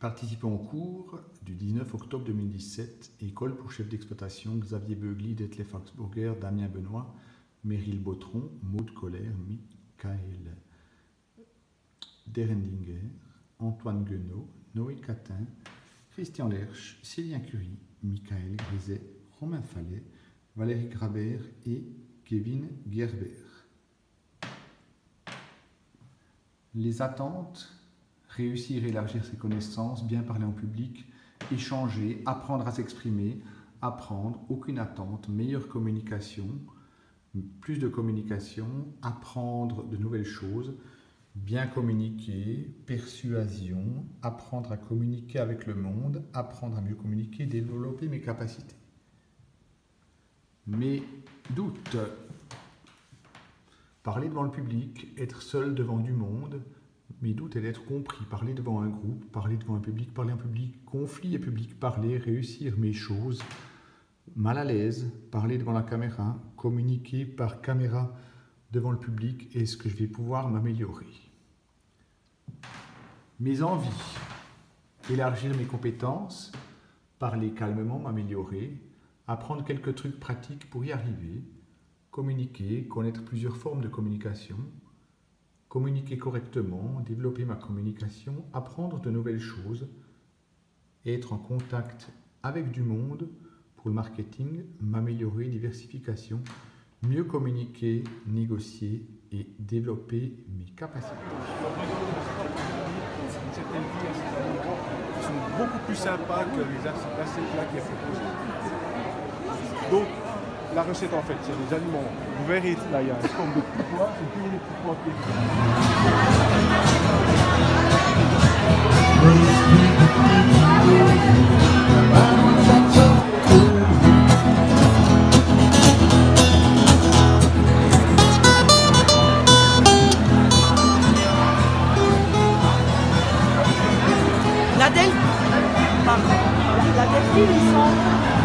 Participant au cours du 19 octobre 2017, École pour chef d'exploitation Xavier Beugli, Detlef Axburger, Damien Benoît, Meryl Botron, Maud Colère, Michael Derendinger, Antoine Guenot, Noé Catin, Christian Lerche, Célien Curie, Michael Griset, Romain Fallet, Valérie Grabert et Kevin Gerber. Les attentes réussir élargir ses connaissances, bien parler en public, échanger, apprendre à s'exprimer, apprendre, aucune attente, meilleure communication, plus de communication, apprendre de nouvelles choses, bien communiquer, persuasion, apprendre à communiquer avec le monde, apprendre à mieux communiquer, développer mes capacités. Mes doutes. Parler devant le public, être seul devant du monde, mes doutes est d'être compris, parler devant un groupe, parler devant un public, parler en public, conflit et public, parler, réussir mes choses, mal à l'aise, parler devant la caméra, communiquer par caméra devant le public, est-ce que je vais pouvoir m'améliorer? Mes envies, élargir mes compétences, parler calmement, m'améliorer, apprendre quelques trucs pratiques pour y arriver, communiquer, connaître plusieurs formes de communication, communiquer correctement, développer ma communication, apprendre de nouvelles choses, être en contact avec du monde pour le marketing, m'améliorer, diversification, mieux communiquer, négocier et développer mes capacités. Beaucoup plus que les qui la recette en fait, c'est des aliments. Vous verrez là, il y a un forme de petits pois, c'est toujours les petits pois La Delphine, la Delphine, ils sont